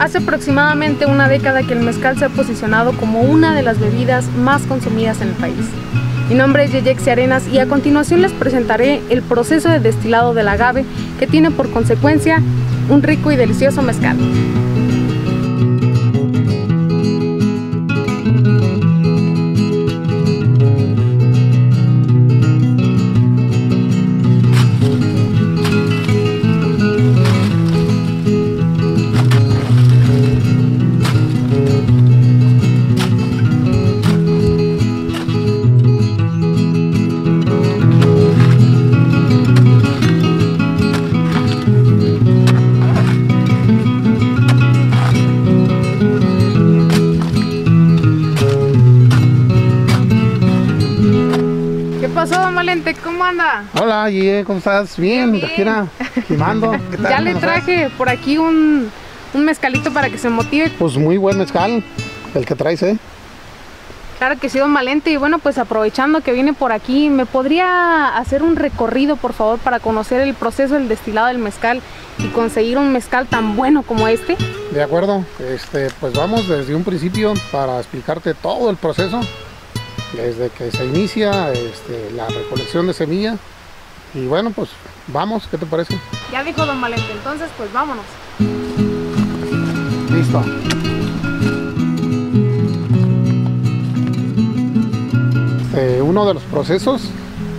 Hace aproximadamente una década que el mezcal se ha posicionado como una de las bebidas más consumidas en el país. Mi nombre es Yeyexi Arenas y a continuación les presentaré el proceso de destilado del agave que tiene por consecuencia un rico y delicioso mezcal. ¿Cómo anda? Hola, ¿cómo estás? Bien, Bien. quemando. ¿Qué tal? Ya le traje por aquí un, un mezcalito para que se motive. Pues muy buen mezcal, el que traes, ¿eh? Claro que sí, don Valente. Y bueno, pues aprovechando que viene por aquí, ¿me podría hacer un recorrido, por favor, para conocer el proceso del destilado del mezcal y conseguir un mezcal tan bueno como este? De acuerdo, este, pues vamos desde un principio para explicarte todo el proceso, desde que se inicia este, la recolección de semilla. Y bueno, pues vamos, ¿qué te parece? Ya dijo don Valente, entonces pues vámonos. Listo. Este, uno de los procesos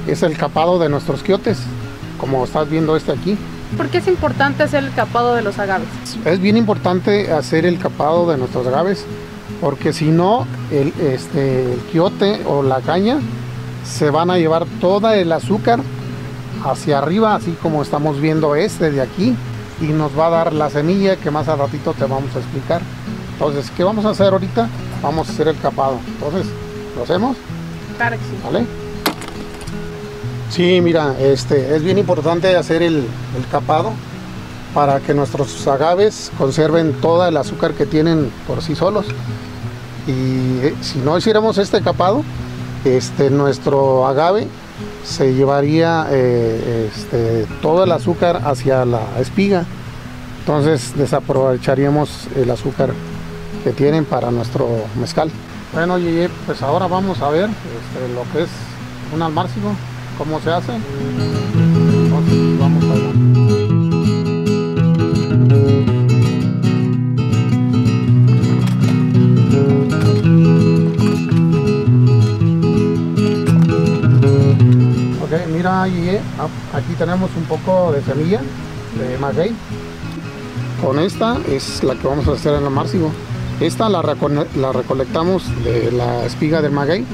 es el capado de nuestros quiotes, como estás viendo este aquí. ¿Por qué es importante hacer el capado de los agaves? Es bien importante hacer el capado de nuestros agaves porque si no el, este, el quiote o la caña se van a llevar toda el azúcar hacia arriba así como estamos viendo este de aquí y nos va a dar la semilla que más a ratito te vamos a explicar. Entonces, ¿qué vamos a hacer ahorita? Vamos a hacer el capado. Entonces, ¿lo hacemos? Claro que sí. ¿Vale? Sí, mira, este, es bien importante hacer el, el capado para que nuestros agaves conserven todo el azúcar que tienen por sí solos. Y eh, si no hiciéramos este capado, este, nuestro agave se llevaría eh, este, todo el azúcar hacia la espiga. Entonces desaprovecharíamos el azúcar que tienen para nuestro mezcal. Bueno, Yeye, pues ahora vamos a ver este, lo que es un almárcigo, cómo se hace. Entonces vamos a ver. Yeye, ah, aquí tenemos un poco de semilla de maguey. Con esta es la que vamos a hacer en el almárcigo. Esta la, la recolectamos de la espiga del maguey,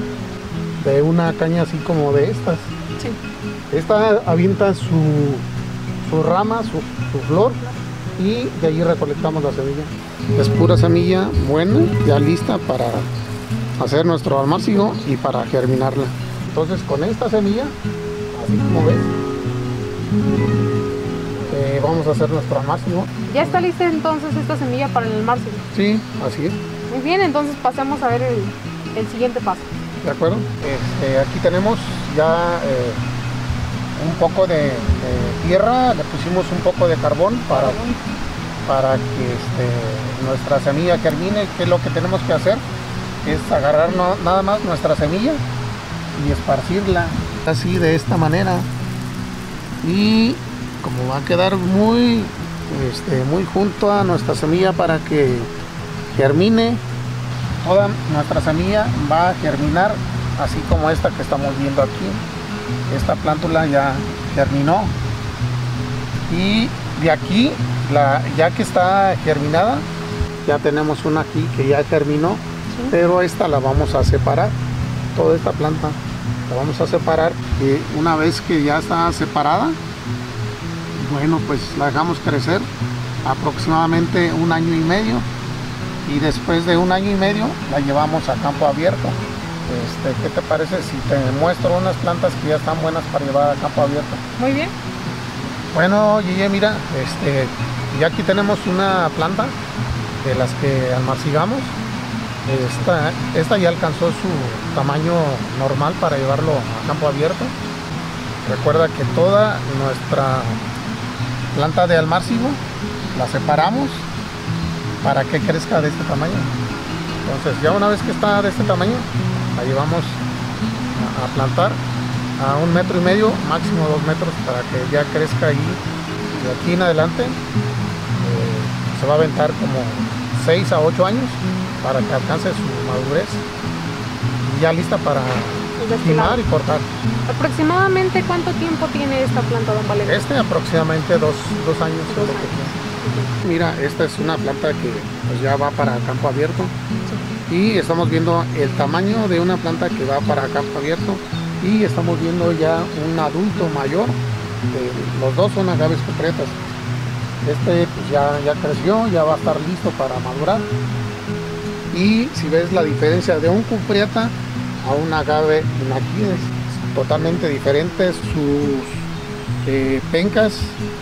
de una caña así como de estas. Sí. Esta avienta su, su rama, su, su flor y de allí recolectamos la semilla. Es pura semilla buena, ya lista para hacer nuestro almárcigo y para germinarla. Entonces con esta semilla, así como ves, eh, vamos a hacer nuestro almárcigo. Ya está lista entonces esta semilla para el almárcigo. Sí, así es. Muy bien, entonces pasemos a ver el, el siguiente paso. ¿De acuerdo? Este, aquí tenemos ya eh, un poco de, de tierra, le pusimos un poco de carbón para, para que este, nuestra semilla germine. ¿Qué es lo que tenemos que hacer? Es agarrar no- nada más nuestra semilla y esparcirla así de esta manera. Y como va a quedar muy, este, muy junto a nuestra semilla para que germine, toda nuestra semilla va a germinar así como esta que estamos viendo aquí. Esta plántula ya germinó. Y de aquí, la, ya que está germinada, ya tenemos una aquí que ya germinó, pero esta la vamos a separar, toda esta planta la vamos a separar y una vez que ya está separada, bueno pues la dejamos crecer aproximadamente un año y medio y después de un año y medio la llevamos a campo abierto. Este, ¿Qué te parece si te muestro unas plantas que ya están buenas para llevar a campo abierto? Muy bien. Bueno, Gille, mira, este, ya aquí tenemos una planta de las que almacenamos. Esta, ya alcanzó su tamaño normal para llevarlo a campo abierto. Recuerda que toda nuestra planta de almácigo la separamos para que crezca de este tamaño. Entonces ya una vez que está de este tamaño, la llevamos a, plantar a un metro y medio, máximo dos metros, para que ya crezca ahí. De aquí en adelante eh, se va a aventar como 6 a 8 años para que alcance su madurez y ya lista para quemar y cortar. ¿Aproximadamente cuánto tiempo tiene esta planta, don Valerio? Este aproximadamente dos, años. Mira, esta es una planta que pues, ya va para campo abierto y estamos viendo el tamaño de una planta que va para campo abierto y estamos viendo ya un adulto mayor, los dos son agaves cupretas. Este pues, ya, ya creció, ya va a estar listo para madurar. Y si ves la diferencia de un cupriata a un agave inaquides, totalmente diferentes. Sus eh, pencas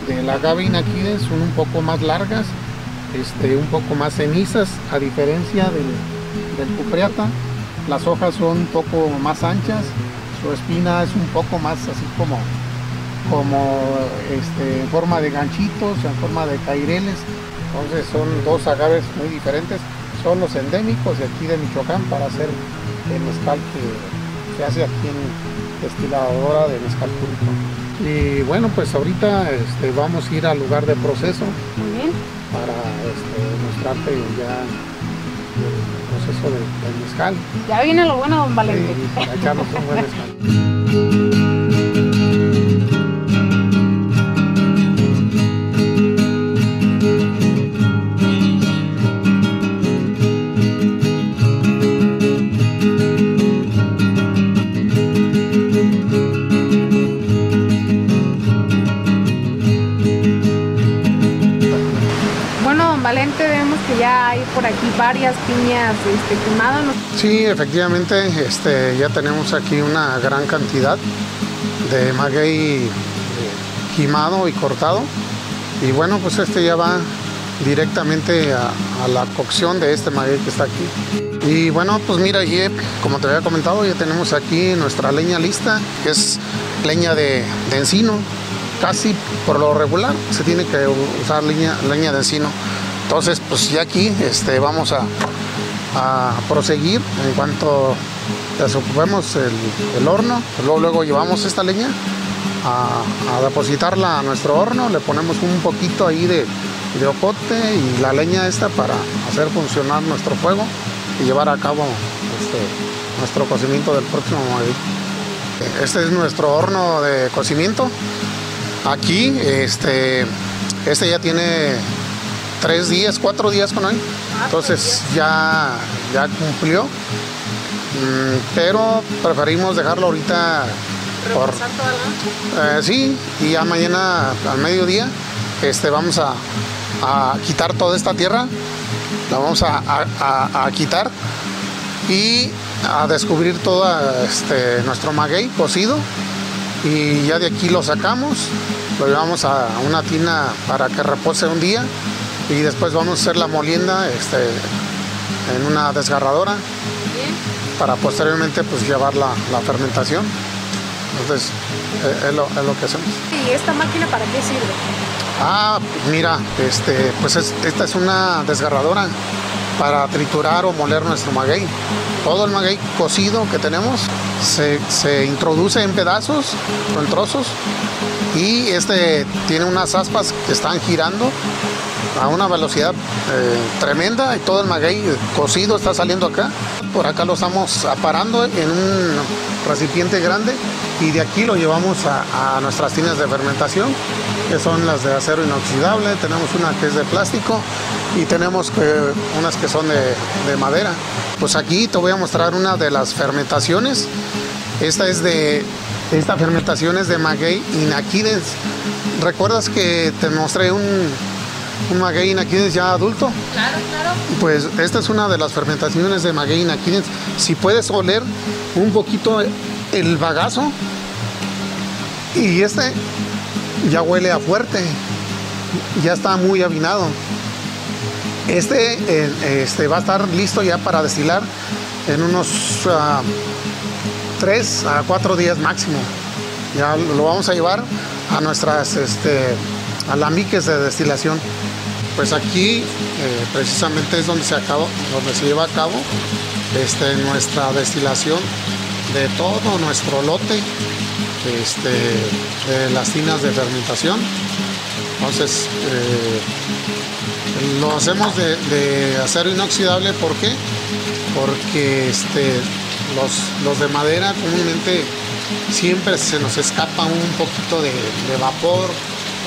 del agave inaquides son un poco más largas, este, un poco más cenizas, a diferencia del, del cupriata. Las hojas son un poco más anchas, su espina es un poco más así como como este, en forma de ganchitos, en forma de caireles. Entonces son dos agaves muy diferentes. Son los endémicos de aquí de Michoacán para hacer el mezcal que se hace aquí en destiladora de mezcal público. Y bueno, pues ahorita este, vamos a ir al lugar de proceso para este, mostrarte ya el proceso del, mezcal. Ya viene lo bueno, don Valente. Sí, echarnos un buen mezcal. por aquí varias piñas este, quemadas. Sí, efectivamente, este, ya tenemos aquí una gran cantidad de maguey eh, quemado y cortado. Y bueno, pues este ya va directamente a, la cocción de este maguey que está aquí. Y bueno, pues mira, como te había comentado, ya tenemos aquí nuestra leña lista, que es leña de, de encino. Casi por lo regular se tiene que usar leña, leña de encino. Entonces, pues ya aquí este, vamos a, proseguir en cuanto desocupemos el, horno. Luego, luego llevamos esta leña a, depositarla a nuestro horno, le ponemos un poquito ahí de, de opote y la leña esta para hacer funcionar nuestro fuego y llevar a cabo este, nuestro cocimiento del próximo Este es nuestro horno de cocimiento. Aquí, este, este ya tiene tres días, cuatro días con hoy. Entonces ya, ya cumplió. Mm, pero preferimos dejarlo ahorita por eh, sí, y ya mañana al mediodía este, vamos a, quitar toda esta tierra, la vamos a, quitar y a descubrir todo este, nuestro maguey cocido y ya de aquí lo sacamos, lo llevamos a una tina para que repose un día y después vamos a hacer la molienda este, en una desgarradora para posteriormente pues llevar la, fermentación. Entonces eh, es, lo, que hacemos. ¿Y esta máquina para qué sirve? Ah, mira, este, pues esta es una desgarradora para triturar o moler nuestro maguey. Todo el maguey cocido que tenemos se, se introduce en pedazos o en trozos y este tiene unas aspas que están girando a una velocidad eh, tremenda y todo el maguey cocido está saliendo acá. Por acá lo estamos aparando en un recipiente grande y de aquí lo llevamos a, nuestras tinas de fermentación, que son las de acero inoxidable, tenemos una que es de plástico y tenemos unas que son de, de madera. Pues aquí te voy a mostrar una de las fermentaciones. Esta es de esta fermentación es de maguey inaquides. ¿Recuerdas que te mostré un maguey inaquides ya adulto? Claro, claro. Pues esta es una de las fermentaciones de maguey inaquides. Si puedes oler un poquito el bagazo, y este ya huele a fuerte, ya está muy avinado. Este, eh, este va a estar listo ya para destilar en unos ah, tres a cuatro días máximo. Ya lo vamos a llevar a nuestras este, alambiques de destilación. Pues aquí precisamente es donde se, acabó, donde se lleva a cabo este, nuestra destilación de todo nuestro lote este, de las tinas de fermentación. Entonces, lo hacemos de, acero inoxidable, ¿por qué? Porque este, los, de madera comúnmente siempre se nos escapa un poquito de, vapor,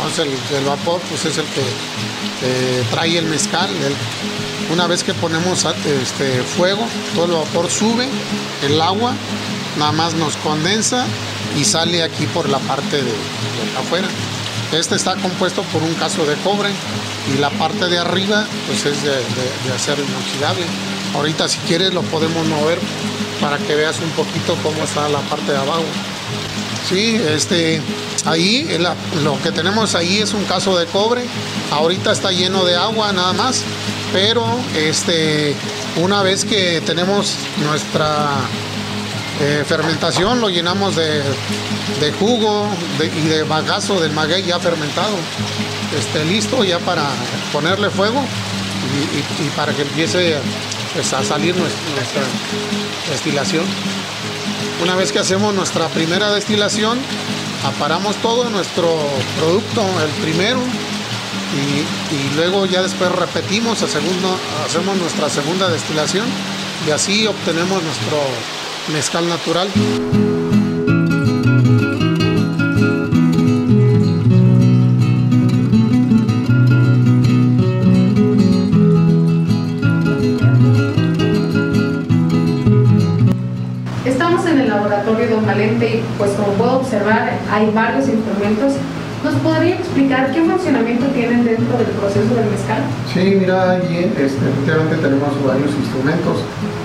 entonces el, vapor pues es el que trae el mezcal. una vez que ponemos este, fuego, todo el vapor sube, el agua nada más nos condensa y sale aquí por la parte de, afuera. Este está compuesto por un caso de cobre y la parte de arriba pues es de, acero inoxidable. Ahorita si quieres lo podemos mover para que veas un poquito cómo está la parte de abajo. Sí, este, ahí lo que tenemos ahí es un caso de cobre. Ahorita está lleno de agua nada más, pero este, una vez que tenemos nuestra eh, fermentación lo llenamos de, jugo y de bagazo del maguey ya fermentado. Este, listo ya para ponerle fuego y, para que empiece pues, a salir nuestra, destilación. Una vez que hacemos nuestra primera destilación, aparamos todo nuestro producto, el primero, y, luego ya después repetimos, segundo, hacemos nuestra segunda destilación y así obtenemos nuestro mezcal natural. Y pues como puedo observar hay varios instrumentos ¿Nos podría explicar qué funcionamiento tienen dentro del proceso del mezcal? Sí, mira, ahí este, efectivamente tenemos varios instrumentos.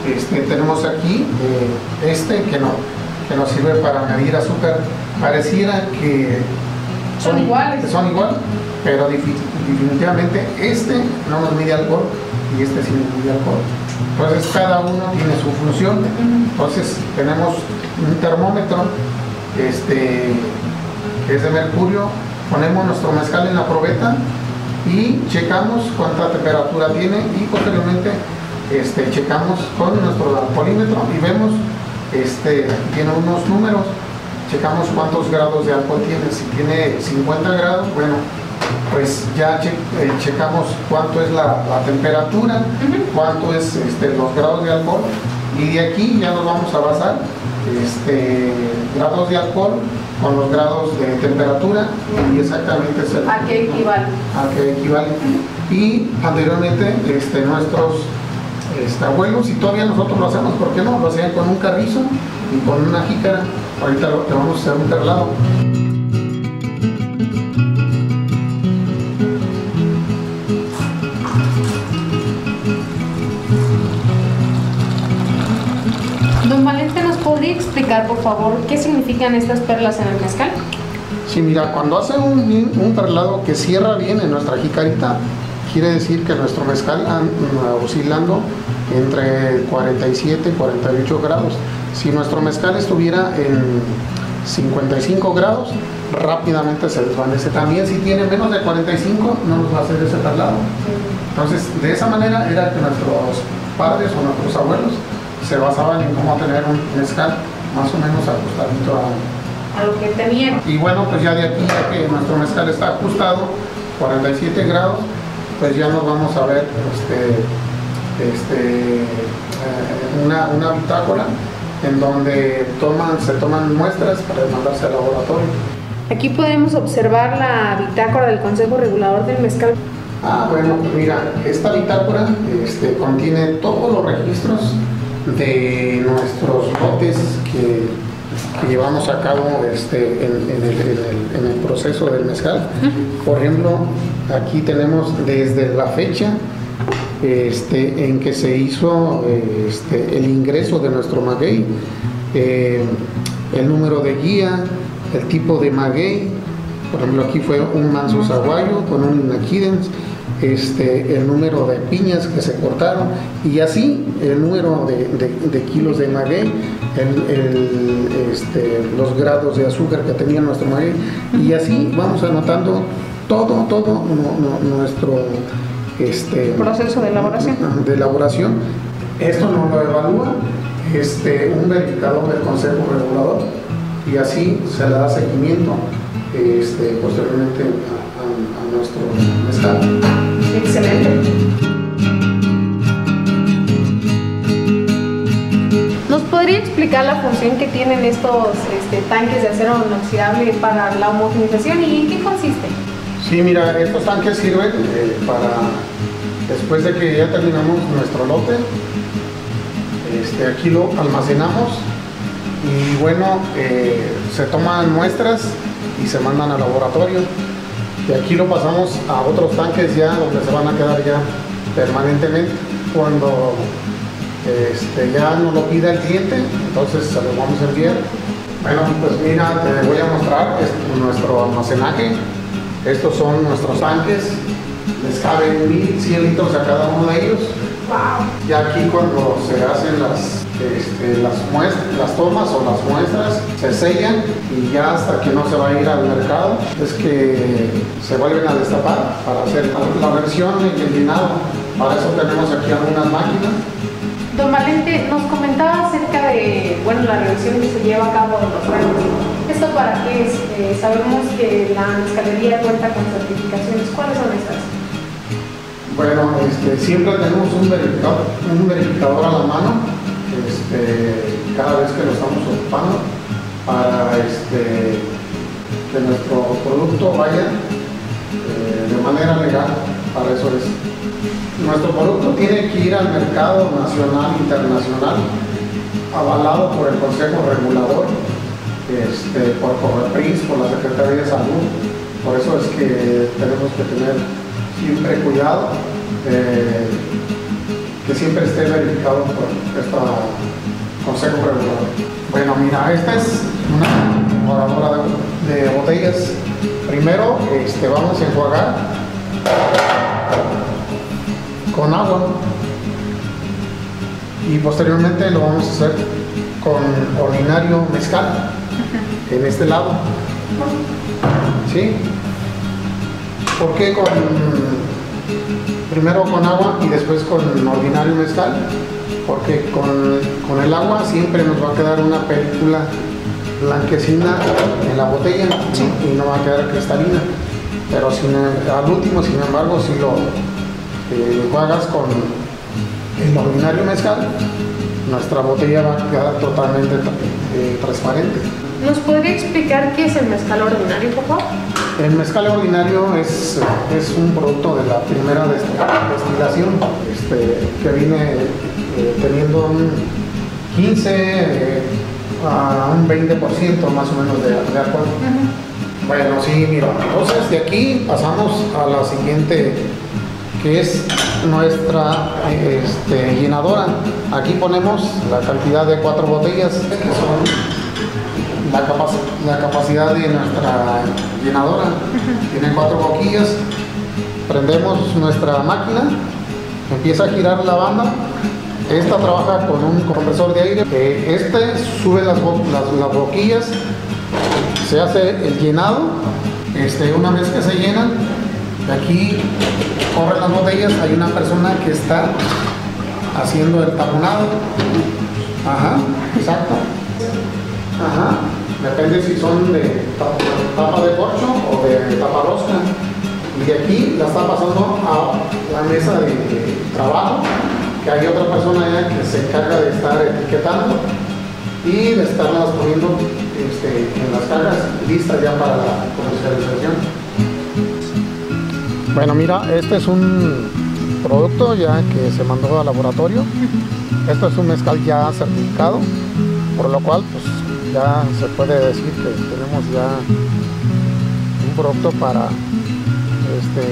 Este, tenemos aquí eh, este que, no, que nos sirve para medir azúcar. Pareciera que son, iguales. son igual, pero definitivamente este no nos mide alcohol y este sí nos mide alcohol. Entonces cada uno tiene su función. Entonces tenemos un termómetro este, que es de mercurio ponemos nuestro mezcal en la probeta y checamos cuánta temperatura tiene y posteriormente este, checamos con nuestro alcoholímetro y vemos, este, tiene unos números, checamos cuántos grados de alcohol tiene, si tiene 50 grados, bueno, pues ya eh, checamos cuánto es la, temperatura, cuánto es este, los grados de alcohol y de aquí ya nos vamos a basar este, grados de alcohol con los grados de temperatura y exactamente es el, a qué equivale. A qué equivale. Y anteriormente este, nuestros este, abuelos, y todavía nosotros lo hacemos, ¿por qué no? Lo hacían con un carrizo y con una jícara. Ahorita lo, te vamos a hacer un perlado. Podría explicar, por favor, qué significan estas perlas en el mezcal? Sí, mira, cuando hace un, un perlado que cierra bien en nuestra jicarita, quiere decir que nuestro mezcal anda oscilando entre 47 y 48 grados. Si nuestro mezcal estuviera en 55 grados, rápidamente se desvanece. También si tiene menos de 45, no nos va a hacer ese perlado. Entonces, de esa manera era que nuestros padres o nuestros abuelos se basaban en cómo tener un mezcal más o menos ajustadito a, a lo que tenía. Y bueno, pues ya de aquí, ya que nuestro mezcal está ajustado, 47 grados, pues ya nos vamos a ver este, este, eh, una, una bitácora en donde toman, se toman muestras para mandarse al laboratorio. Aquí podemos observar la bitácora del Consejo Regulador del Mezcal. Ah, bueno, mira, esta bitácora este, contiene todos los registros de nuestros lotes que, llevamos a cabo este, en, el, proceso del mezcal. Por ejemplo, aquí tenemos desde la fecha este, en que se hizo este, el ingreso de nuestro maguey, eh, el número de guía, el tipo de maguey, por ejemplo aquí fue un manso saguayo con un inaquidens, este, el número de piñas que se cortaron y así el número de, kilos de maguey, este, los grados de azúcar que tenía nuestro maguey y así vamos anotando todo, todo nuestro este, proceso de elaboración. De elaboración. Esto nos lo evalúa este, un verificador del Consejo Regulador y así se le da seguimiento este, posteriormente a, a nuestro mezcal. Excelente. ¿Nos podría explicar la función que tienen estos este, tanques de acero inoxidable para la homogenización y en qué consiste? Sí, mira, estos tanques sirven eh, para, después de que ya terminamos nuestro lote, este, aquí lo almacenamos y bueno, eh, se toman muestras y se mandan al laboratorio. Y aquí lo pasamos a otros tanques ya donde se van a quedar ya permanentemente. Cuando este, ya nos lo pida el cliente, entonces se lo vamos a enviar. Bueno, pues mira, te voy a mostrar nuestro almacenaje. Estos son nuestros tanques. Les caben 1100 litros a cada uno de ellos. Ya aquí cuando se hacen las, este, las, las tomas o las muestras, se sellan y ya hasta que no se va a ir al mercado es que se vuelven a destapar para hacer la, versión y el llenado. Para eso tenemos aquí algunas máquinas. Don Valente, nos comentaba acerca de bueno, la revisión que se lleva a cabo de los rangos. ¿Esto para qué es? Eh, sabemos que la escalería cuenta con certificaciones. ¿Cuáles son estas? Bueno, este, siempre tenemos un verificador, un verificador a la mano este, cada vez que lo estamos ocupando para este, que nuestro producto vaya eh, de manera legal. Para eso es. Nuestro producto tiene que ir al mercado nacional, internacional, avalado por el Consejo Regulador, este, por Correpris, por la Secretaría de Salud. Por eso es que tenemos que tener siempre cuidado, eh, que siempre esté verificado por este consejo regulador. Bueno, mira, esta es una enjuagadora de, botellas. Primero este, vamos a enjuagar con agua y posteriormente lo vamos a hacer con ordinario mezcal en este lado. ¿Sí? ¿Por qué con primero con agua y después con ordinario mezcal? Porque con, el agua siempre nos va a quedar una película blanquecina en la botella y no va a quedar cristalina. Pero al último, sin embargo, si lo eh, juegas con el ordinario mezcal, nuestra botella va a quedar totalmente eh, transparente. ¿Nos podría explicar qué es el mezcal ordinario, por favor? El mezcal ordinario es, es un producto de la primera destilación este, que viene eh, teniendo un 15 eh, a un 20% más o menos de, de alcohol. Bueno, sí, mira, entonces de aquí pasamos a la siguiente que es nuestra este, llenadora. Aquí ponemos la cantidad de cuatro botellas que son la, capacidad de nuestra llenadora. Tiene cuatro boquillas. Prendemos nuestra máquina, empieza a girar la banda. Esta trabaja con un compresor de aire. Este sube las, boquillas, se hace el llenado. Este, una vez que se llenan, aquí corren las botellas, hay una persona que está haciendo el taponado. Ajá, exacto. Ajá. Depende si son de tapa de corcho o de tapa rosca. Y de aquí las está pasando a la mesa de, trabajo, que hay otra persona allá que se encarga de estar etiquetando y de estarlas poniendo este, en las cargas listas ya para la comercialización. Bueno, mira, este es un producto ya que se mandó al laboratorio. Esto es un mezcal ya certificado, por lo cual pues ya se puede decir que tenemos ya un producto para este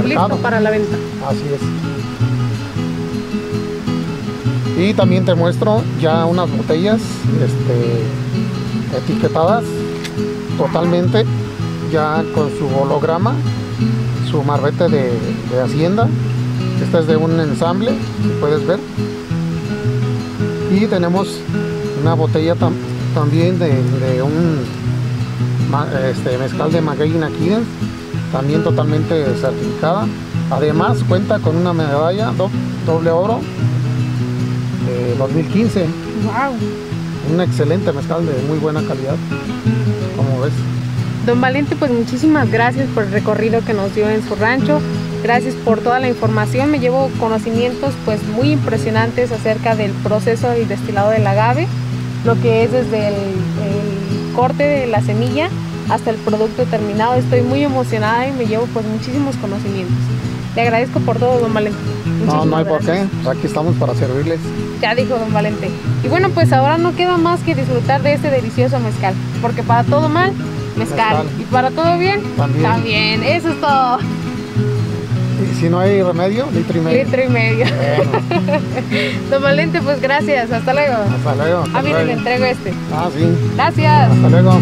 el mercado. para la venta. Así es. Y también te muestro ya unas botellas este, etiquetadas totalmente ya con su holograma, su marbete de, de hacienda. Esta es de un ensamble, puedes ver. Y tenemos una botella también de, un este, mezcal de Maguey Naquiden, también totalmente certificada. Además cuenta con una medalla doble oro de 2015. Wow. Un excelente mezcal de muy buena calidad, como ves. Don Valente, pues muchísimas gracias por el recorrido que nos dio en su rancho. Gracias por toda la información. Me llevo conocimientos pues muy impresionantes acerca del proceso del destilado del agave, lo que es desde el, el corte de la semilla hasta el producto terminado. Estoy muy emocionada y me llevo pues muchísimos conocimientos. Le agradezco por todo, don Valente. No, no hay por qué. Aquí estamos para servirles. Ya dijo don Valente. Y bueno, pues ahora no queda más que disfrutar de este delicioso mezcal. Porque para todo mal, mezcal. Y para todo bien, También. también. Eso es todo. Y si no hay remedio, litro y medio. Litro y medio. Bueno, Don Valente, pues gracias. Hasta luego. hasta luego. hasta Ah, mire, le entrego este. Ah, sí. Gracias. Hasta luego.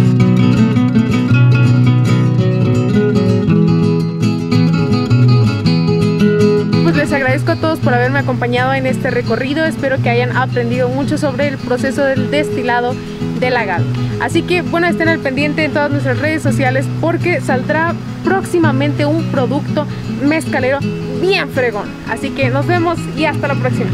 Pues les agradezco a todos por haberme acompañado en este recorrido. Espero que hayan aprendido mucho sobre el proceso del destilado del agave. Así que bueno, estén al pendiente en todas nuestras redes sociales porque saldrá próximamente un producto mezcalero bien fregón. Así que nos vemos y hasta la próxima.